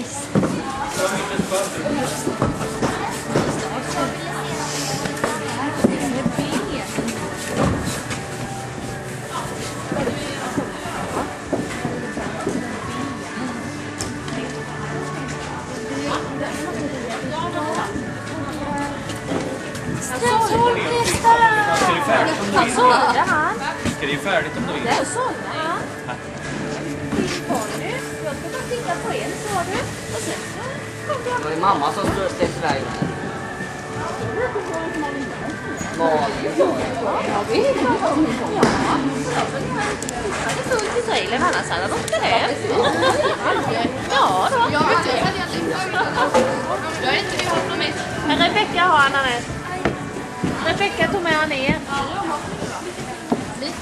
Ska det färdigt om du Han vill? sålde han. Ska det färdigt om du vill? Den sålde han. Till Conny. Jag ska bara titta på en sa du. Och sen så kom Det var ju mamma som ställt iväg. Malin sa det. Ja. Jag hade fullt i trailen annars hade han åkt hem. Ja då. Jag vet inte. Jag är inte vi har med. Men Rebecka har han Anette. Rebecka tog med han ner. Lite.